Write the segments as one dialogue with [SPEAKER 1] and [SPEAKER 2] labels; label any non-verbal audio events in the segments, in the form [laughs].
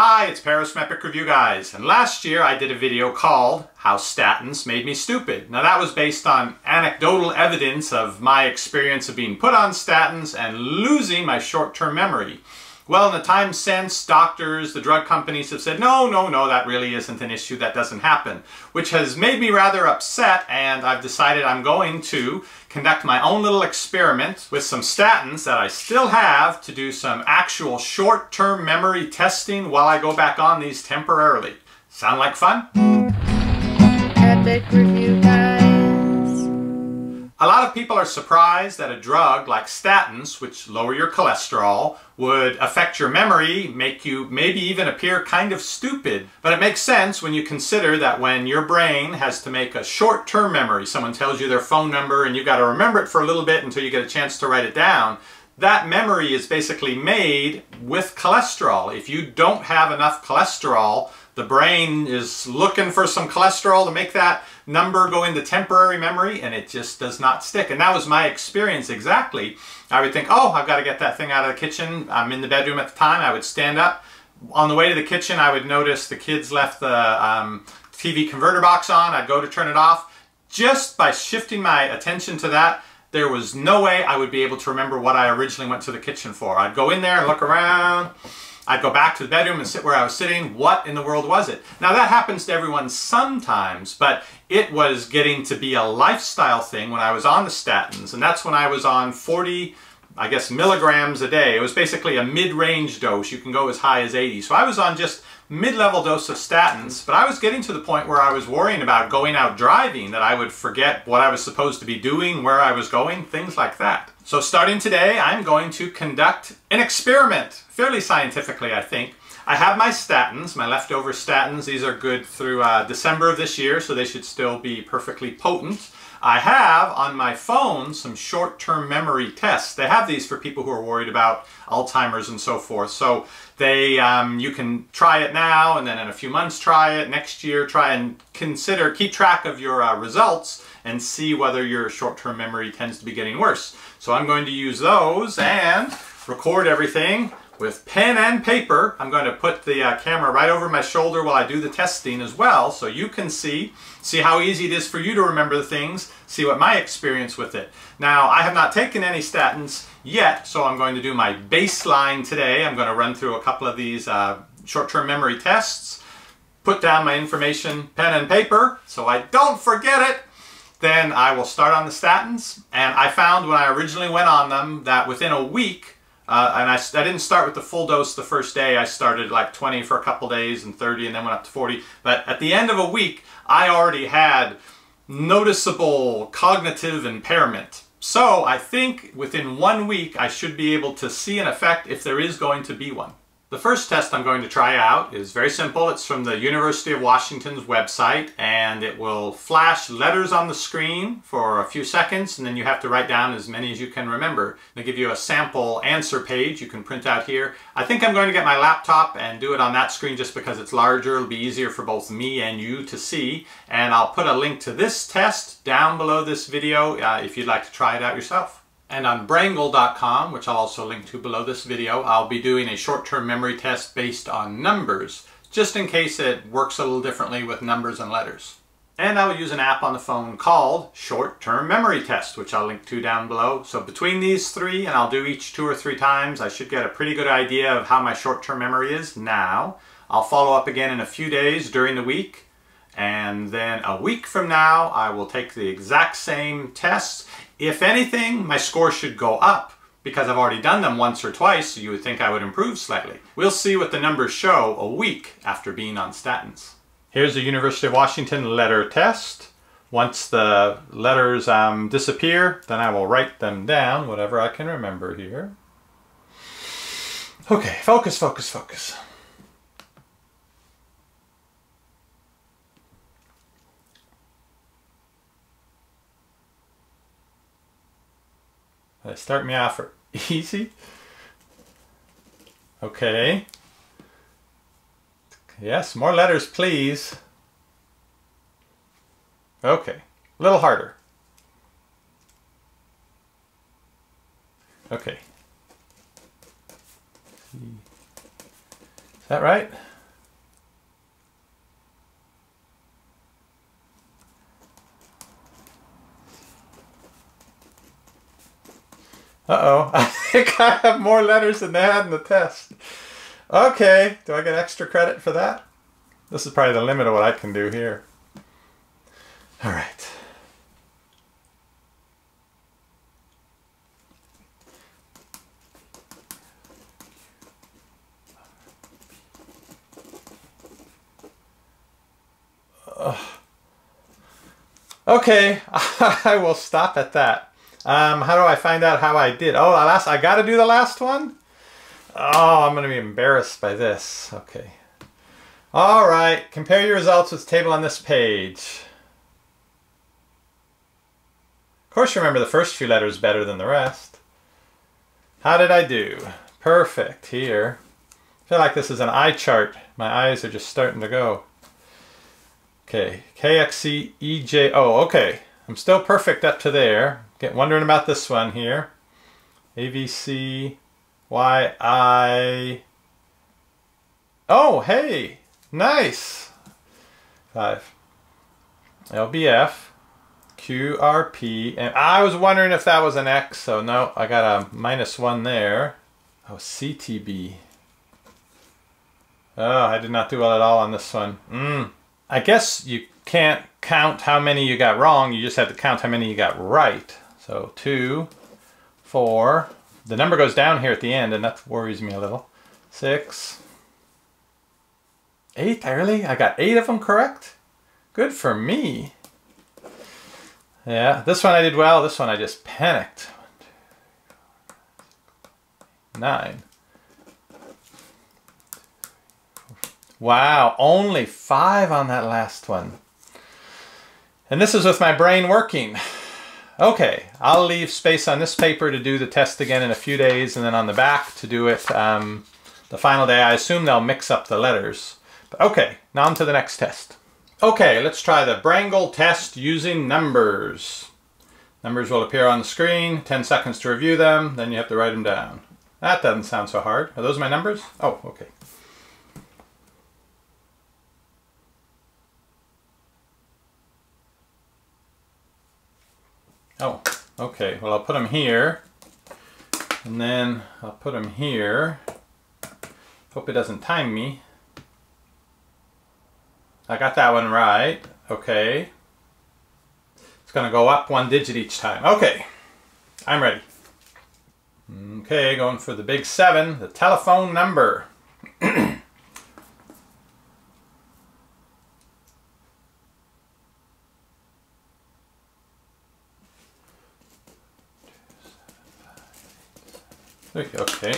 [SPEAKER 1] Hi, it's Paris from Epic Review Guys, and last year I did a video called How Statins Made Me Stupid. Now that was based on anecdotal evidence of my experience of being put on statins and losing my short-term memory. Well, in the time since, doctors, the drug companies have said, no, no, no, that really isn't an issue, that doesn't happen. Which has made me rather upset, and I've decided I'm going to conduct my own little experiment with some statins that I still have to do some actual short-term memory testing while I go back on these temporarily. Sound like fun?
[SPEAKER 2] Epic Review
[SPEAKER 1] a lot of people are surprised that a drug like statins, which lower your cholesterol, would affect your memory, make you maybe even appear kind of stupid. But it makes sense when you consider that when your brain has to make a short-term memory, someone tells you their phone number and you've got to remember it for a little bit until you get a chance to write it down, that memory is basically made with cholesterol. If you don't have enough cholesterol, the brain is looking for some cholesterol to make that number go into temporary memory and it just does not stick. And that was my experience exactly. I would think, oh, I've got to get that thing out of the kitchen. I'm in the bedroom at the time. I would stand up. On the way to the kitchen, I would notice the kids left the um, TV converter box on. I'd go to turn it off. Just by shifting my attention to that, there was no way I would be able to remember what I originally went to the kitchen for. I'd go in there and look around I'd go back to the bedroom and sit where I was sitting. What in the world was it? Now that happens to everyone sometimes, but it was getting to be a lifestyle thing when I was on the statins. And that's when I was on 40, I guess, milligrams a day. It was basically a mid-range dose. You can go as high as 80. So I was on just mid-level dose of statins, but I was getting to the point where I was worrying about going out driving, that I would forget what I was supposed to be doing, where I was going, things like that. So starting today, I'm going to conduct an experiment, fairly scientifically, I think. I have my statins, my leftover statins. These are good through uh, December of this year, so they should still be perfectly potent. I have on my phone some short-term memory tests. They have these for people who are worried about Alzheimer's and so forth. So they, um, you can try it now and then in a few months try it, next year try and consider, keep track of your uh, results and see whether your short-term memory tends to be getting worse. So I'm going to use those and record everything with pen and paper. I'm going to put the uh, camera right over my shoulder while I do the testing as well so you can see, see how easy it is for you to remember the things, see what my experience with it. Now, I have not taken any statins yet, so I'm going to do my baseline today. I'm going to run through a couple of these uh, short-term memory tests, put down my information, pen and paper, so I don't forget it. Then I will start on the statins, and I found when I originally went on them that within a week, uh, and I, I didn't start with the full dose the first day. I started like 20 for a couple days and 30 and then went up to 40. But at the end of a week, I already had noticeable cognitive impairment. So I think within one week, I should be able to see an effect if there is going to be one. The first test I'm going to try out is very simple. It's from the University of Washington's website and it will flash letters on the screen for a few seconds and then you have to write down as many as you can remember. They give you a sample answer page you can print out here. I think I'm going to get my laptop and do it on that screen just because it's larger. It'll be easier for both me and you to see and I'll put a link to this test down below this video uh, if you'd like to try it out yourself. And on Braingle.com, which I'll also link to below this video, I'll be doing a short-term memory test based on numbers, just in case it works a little differently with numbers and letters. And I will use an app on the phone called Short-Term Memory Test, which I'll link to down below. So between these three, and I'll do each two or three times, I should get a pretty good idea of how my short-term memory is now. I'll follow up again in a few days during the week, and then a week from now, I will take the exact same tests. If anything, my score should go up because I've already done them once or twice, so you would think I would improve slightly. We'll see what the numbers show a week after being on statins. Here's the University of Washington letter test. Once the letters um, disappear, then I will write them down, whatever I can remember here. Okay, focus, focus, focus. They start me off for [laughs] easy. Okay. Yes, more letters, please. Okay, a little harder. Okay. Is that right? Uh-oh, [laughs] I think I have more letters than they had in the test. Okay, do I get extra credit for that? This is probably the limit of what I can do here. All right. Okay, [laughs] I will stop at that. Um, how do I find out how I did? Oh, last I got to do the last one. Oh, I'm going to be embarrassed by this. Okay. All right, compare your results with the table on this page. Of course, remember the first few letters better than the rest. How did I do? Perfect here. I feel like this is an eye chart. My eyes are just starting to go. Okay, KXC, EJ, oh, okay. I'm still perfect up to there. Get wondering about this one here. AVC, YI. Oh, hey, nice. Five. LBF, QRP, and I was wondering if that was an X, so no, I got a minus one there. Oh, CTB. Oh, I did not do well at all on this one. Mm. I guess you can't count how many you got wrong, you just have to count how many you got right. So two, four, the number goes down here at the end and that worries me a little. Six, eight, really? I got eight of them correct? Good for me. Yeah, this one I did well, this one I just panicked. Nine. Wow, only five on that last one. And this is with my brain working. Okay, I'll leave space on this paper to do the test again in a few days and then on the back to do it um, the final day. I assume they'll mix up the letters. But okay, now on to the next test. Okay, let's try the Braingle test using numbers. Numbers will appear on the screen, 10 seconds to review them, then you have to write them down. That doesn't sound so hard. Are those my numbers? Oh, okay. Oh, okay. Well, I'll put them here. And then I'll put them here. Hope it doesn't time me. I got that one right. Okay. It's going to go up one digit each time. Okay. I'm ready. Okay, going for the big seven, the telephone number. [clears throat] Okay.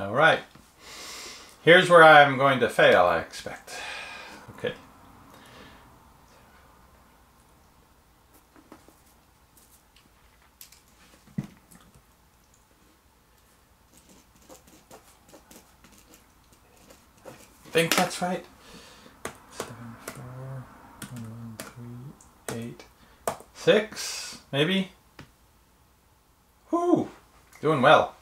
[SPEAKER 1] All right. Here's where I'm going to fail, I expect. Okay. think that's right. Six, maybe? Whoo! Doing well.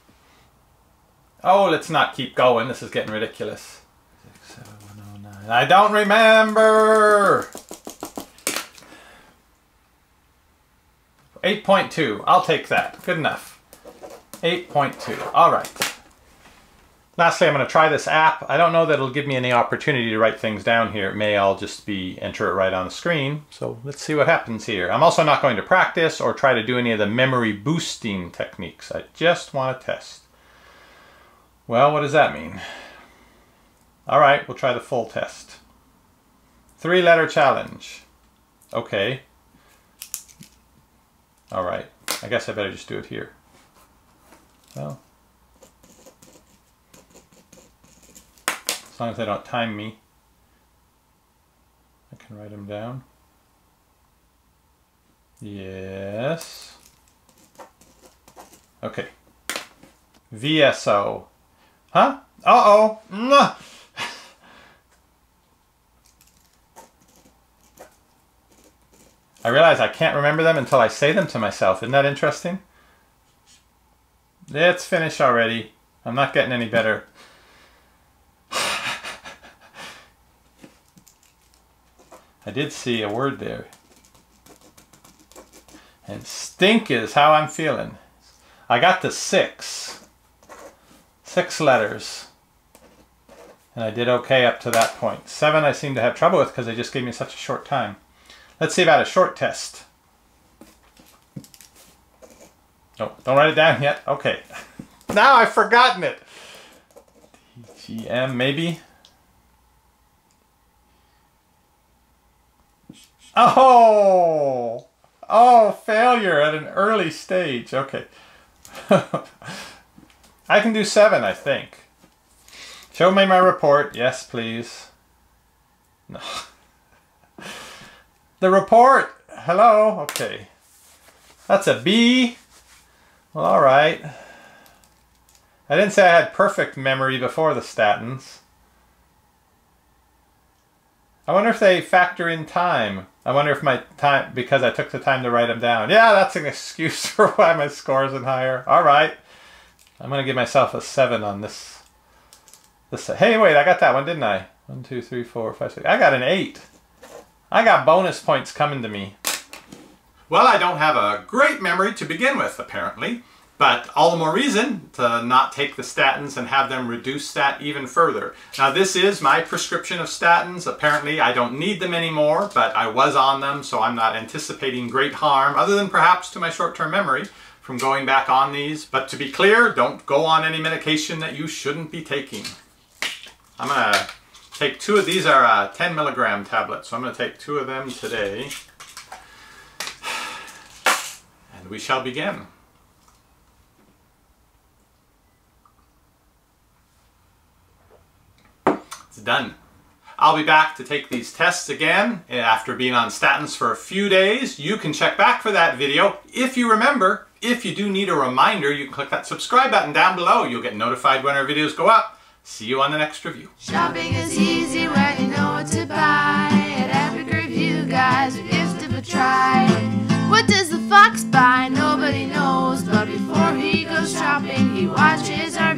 [SPEAKER 1] Oh, let's not keep going. This is getting ridiculous. Six, seven, one, oh, nine. I don't remember! 8.2. I'll take that. Good enough. 8.2. All right. Lastly, I'm going to try this app. I don't know that it'll give me any opportunity to write things down here. It may all just be enter it right on the screen. So let's see what happens here. I'm also not going to practice or try to do any of the memory boosting techniques. I just want to test. Well, what does that mean? All right, we'll try the full test. Three letter challenge. Okay. All right. I guess I better just do it here. Well, As long as they don't time me, I can write them down. Yes. Okay. VSO. Huh? Uh-oh. I realize I can't remember them until I say them to myself. Isn't that interesting? Let's finish already. I'm not getting any better. [laughs] I did see a word there. And stink is how I'm feeling. I got the six. Six letters. And I did okay up to that point. Seven I seem to have trouble with because they just gave me such a short time. Let's see about a short test. Oh, don't write it down yet. Okay. [laughs] now I've forgotten it. GM maybe. Oh! Oh, failure at an early stage. Okay. [laughs] I can do seven, I think. Show me my report. Yes, please. No. [laughs] the report! Hello? Okay. That's a B. Well, alright. I didn't say I had perfect memory before the statins. I wonder if they factor in time. I wonder if my time, because I took the time to write them down. Yeah, that's an excuse [laughs] for why my score isn't higher. All right. I'm going to give myself a 7 on this. this. Hey, wait, I got that one, didn't I? One, two, three, four, five, six. I got an 8. I got bonus points coming to me.
[SPEAKER 3] Well, I don't have a great memory to begin with, apparently. But all the more reason to not take the statins and have them reduce that even further. Now this is my prescription of statins. Apparently I don't need them anymore, but I was on them, so I'm not anticipating great harm, other than perhaps to my short-term memory, from going back on these. But to be clear, don't go on any medication that you shouldn't be taking. I'm gonna take two of these are uh, 10 milligram tablets, so I'm gonna take two of them today. And we shall begin. It's done. I'll be back to take these tests again after being on statins for a few days. You can check back for that video. If you remember, if you do need a reminder, you can click that subscribe button down below. You'll get notified when our videos go up. See you on the next review.
[SPEAKER 2] Shopping is easy when you know what to buy. At Epic Review, guys, a try. What does the fox buy? Nobody knows. But before he goes shopping, he watches our